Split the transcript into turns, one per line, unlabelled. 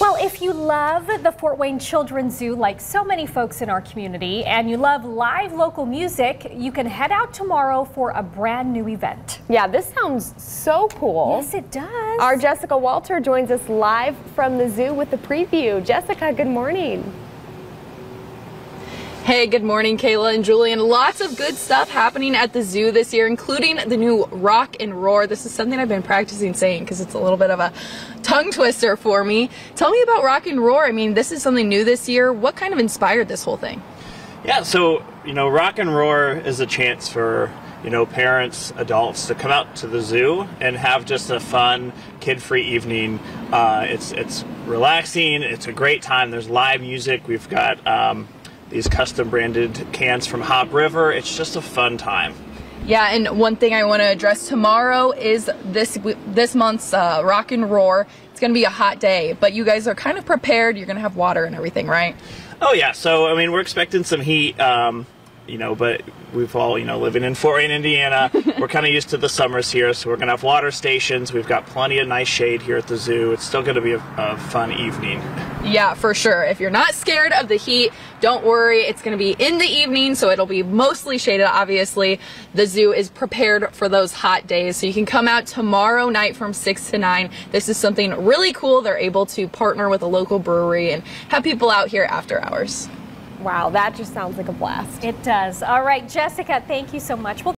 Well, if you love the Fort Wayne Children's Zoo like so many folks in our community and you love live local music, you can head out tomorrow for a brand new event.
Yeah, this sounds so cool.
Yes, it does.
Our Jessica Walter joins us live from the zoo with the preview. Jessica, good morning.
Hey, good morning, Kayla and Julian. Lots of good stuff happening at the zoo this year, including the new Rock and Roar. This is something I've been practicing saying because it's a little bit of a tongue twister for me. Tell me about Rock and Roar. I mean, this is something new this year. What kind of inspired this whole thing?
Yeah, so, you know, Rock and Roar is a chance for, you know, parents, adults to come out to the zoo and have just a fun, kid-free evening. Uh, it's, it's relaxing. It's a great time. There's live music. We've got, um, these custom branded cans from Hop River. It's just a fun time.
Yeah, and one thing I want to address tomorrow is this this month's uh, Rock and Roar. It's going to be a hot day, but you guys are kind of prepared. You're going to have water and everything, right?
Oh yeah. So I mean, we're expecting some heat. Um, you know, but we've all, you know, living in Fort Wayne, Indiana, we're kind of used to the summers here, so we're going to have water stations. We've got plenty of nice shade here at the zoo. It's still going to be a, a, fun evening.
Yeah, for sure. If you're not scared of the heat, don't worry. It's going to be in the evening, so it'll be mostly shaded, obviously. The zoo is prepared for those hot days, so you can come out tomorrow night from 6 to 9. This is something really cool. They're able to partner with a local brewery and have people out here after hours.
Wow, that just sounds like a blast.
It does. All right, Jessica, thank you so much. We'll